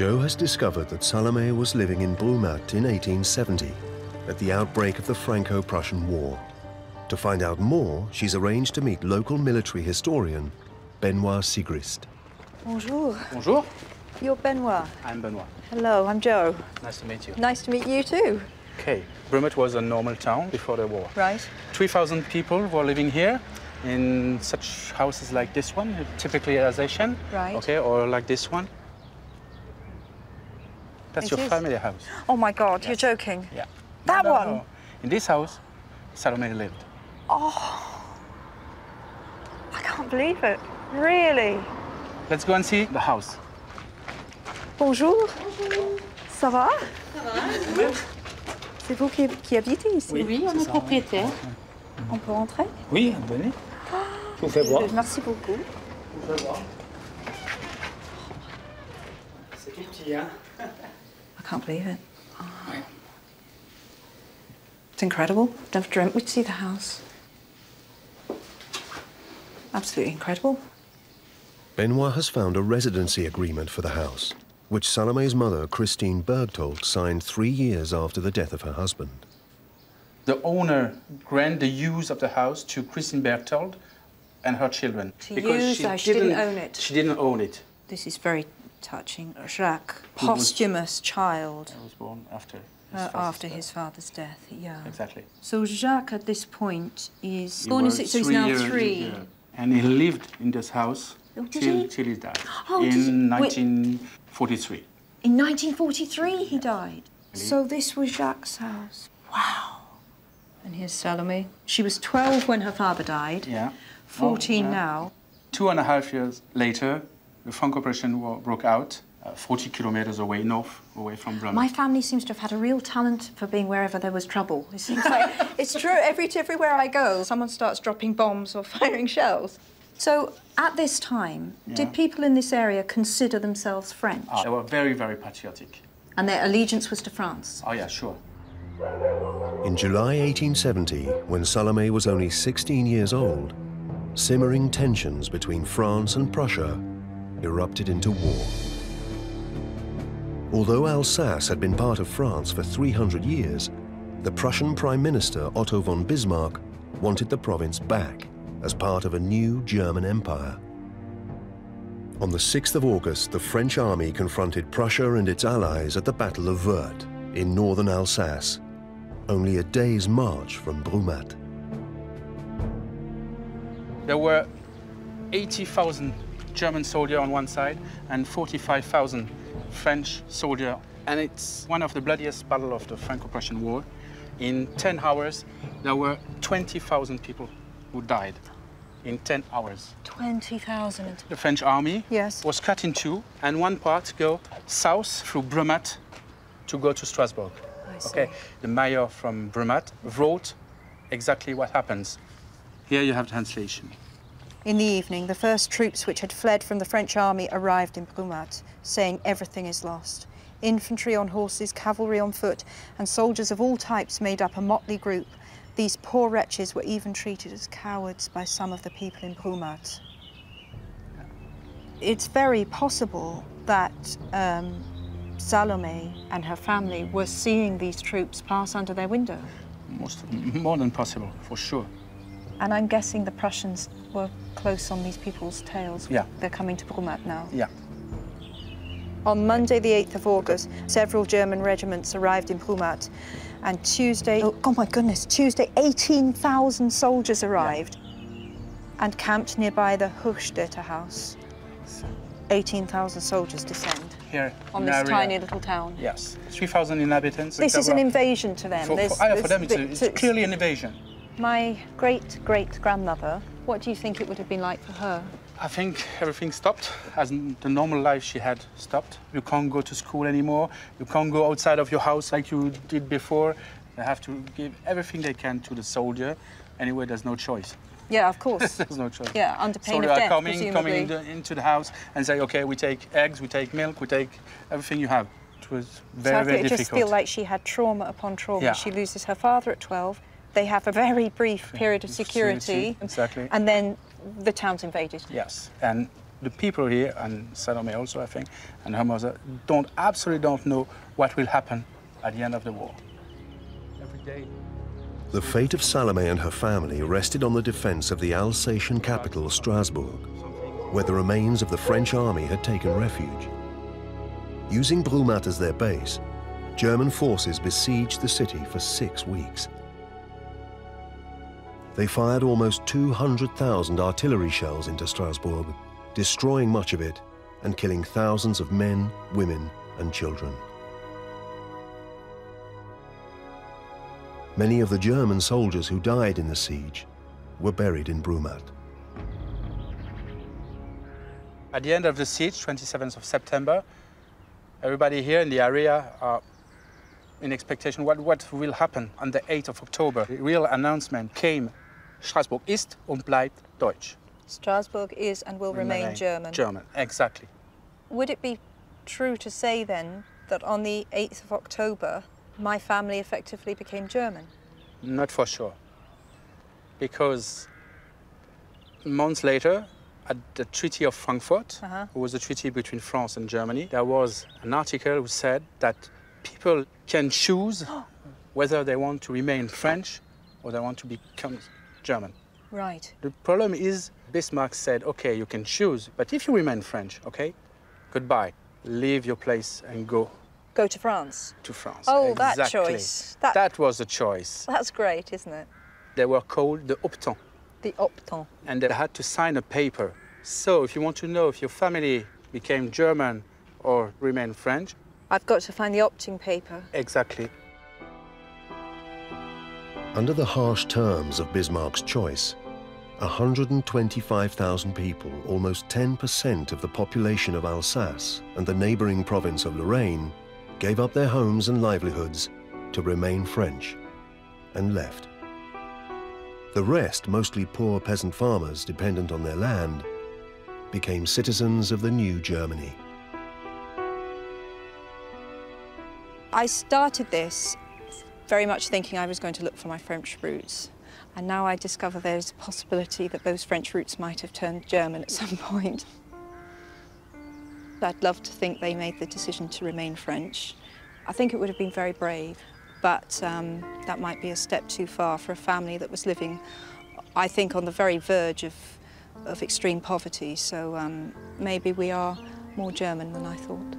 Jo has discovered that Salome was living in Brumath in 1870, at the outbreak of the Franco-Prussian War. To find out more, she's arranged to meet local military historian Benoit Sigrist. Bonjour. Bonjour. You're Benoit. I'm Benoit. Hello, I'm Jo. Nice to meet you. Nice to meet you too. Okay. Brumath was a normal town before the war. Right. 3,000 people were living here in such houses like this one, typically Alsatian. Right. Okay, or like this one. That's It your is. family house. Oh my God, you're joking. Yeah. That No, no, one? no. In this house, Salome lived. I can't believe it. Really? Let's go and see the house. Bonjour. Ça va? Ça va. C'est vous qui, qui habitez ici? Oui, on est propriétaire. On peut rentrer? Oui, venez. Je vous fais voir. Merci beaucoup. C'est tout petit, hein? I can't believe it. It's incredible. Never dreamt we'd see the house. Absolutely incredible. Benoit has found a residency agreement for the house, which Salome's mother, Christine Bergtold, signed three years after the death of her husband. The owner granted the use of the house to Christine Berthold and her children. To use, uh, she didn't own it. She didn't own it. This is very touching. Jacques, Who was- posthumous child I was born after. his uh, father's after death. his father's death. Yeah. Exactly. So Jacques at this point is born in six, so he's now years- three. yeah. And he lived in this house Oh, till, he? till he died. Oh, in Wait. 1943. In 1943, he died. So this was Jacques' house. Wow. And here's Salome. She was 12 when her father died. Yeah. 14 Oh, yeah. now. Two and a half years later, the Franco-Prussian War broke out, uh, 40 kilometers away north, away from Brumath. My family seems to have had a real talent for being wherever there was trouble. It seems like it's true. Every everywhere I go, someone starts dropping bombs or firing shells. So at this time, Yeah. did people in this area consider themselves French? Ah, they were very, very patriotic. And their allegiance was to France? Oh, yeah, sure. In July 1870, when Salome was only 16 years old, simmering tensions between France and Prussia erupted into war. Although Alsace had been part of France for 300 years, the Prussian Prime Minister Otto von Bismarck wanted the province back as part of a new German empire. On the 6th of August, the French army confronted Prussia and its allies at the Battle of Wörth in northern Alsace, only a day's march from Brumath. There were 80,000 German soldier on one side and 45,000 French soldier. And it's one of the bloodiest battles of the Franco-Prussian War. In 10 hours, there were 20,000 people who died in 10 hours. 20,000. The French army Yes. was cut in two, and one part go south through Brumath to go to Strasbourg. I see. Okay, the mayor from Brumath wrote exactly what happens. Here you have translation. In the evening, the first troops which had fled from the French army arrived in Brumath, saying everything is lost. Infantry on horses, cavalry on foot, and soldiers of all types made up a motley group. These poor wretches were even treated as cowards by some of the people in Brumath. It's very possible that um, Salome and her family were seeing these troops pass under their window. Most, more than possible, for sure. And I'm guessing the Prussians were close on these people's tails. Yeah. They're coming to Brumath now. Yeah. On Monday, the 8th of August, several German regiments arrived in Brumath. And Tuesday, oh, oh my goodness, Tuesday, 18,000 soldiers arrived and camped nearby the Hochstädter house. 18,000 soldiers descend Here on this area- tiny little town. Yes, 3,000 inhabitants. This is an invasion to them. For, There's- for, ah, for them, it's, a, bits- it's clearly an invasion. My great great grandmother, what do you think it would have been like for her? I think everything stopped, as the normal life she had stopped. You can't go to school anymore. You can't go outside of your house like you did before. They have to give everything they can to the soldier. Anyway, there's no choice. Yeah, of course. there's no choice. yeah, under pain Soldiers of are death, coming, presumably. coming into, into the house and say, okay, we take eggs, we take milk, we take everything you have. It was so very, I very feel- it just feel like she had trauma upon trauma. Yeah. She loses her father at 12. They have a very brief period of security. Exactly. And then the town's invaded. Yes, and The people here, and Salome also, I think, and her mother, don't absolutely don't know what will happen at the end of the war. Every day. The fate of Salome and her family rested on the defense of the Alsatian capital, Strasbourg, where the remains of the French army had taken refuge. Using Brumath as their base, German forces besieged the city for six weeks. They fired almost 200,000 artillery shells into Strasbourg, destroying much of it and killing thousands of men, women and children. Many of the German soldiers who died in the siege were buried in Brumath. At the end of the siege, 27th of September, everybody here in the area are in expectation what, what will happen on the 8th of October. The real announcement came, Strasbourg ist und bleibt Deutsch. Strasbourg is and will remain, Remain German. German, exactly. Would it be true to say then that on the 8th of October, my family effectively became German? Not for sure. Because months later, at the Treaty of Frankfurt, Uh-huh. it was a treaty between France and Germany, there was an article who said that people can choose whether they want to remain French or they want to become German. Right. The problem is Bismarck said, okay, you can choose, but if you remain French, okay, goodbye. Leave your place and go Go to France. to France. Oh, that choice. That- that was a choice. That's great, isn't it? They were called the optants. The optant. and they had to sign a paper. So if you want to know if your family became German or remained French, I've got to find the opting paper. exactly. Under the harsh terms of Bismarck's choice, 125,000 people, almost 10% of the population of Alsace and the neighboring province of Lorraine, gave up their homes and livelihoods to remain French and left. The rest, mostly poor peasant farmers dependent on their land, became citizens of the new Germany. I started this very much thinking I was going to look for my French roots. And now I discover there's a possibility that those French roots might have turned German at some point. I'd love to think they made the decision to remain French. I think it would have been very brave, but um, that might be a step too far for a family that was living, I think, on the very verge of, of extreme poverty. So um, maybe we are more German than I thought.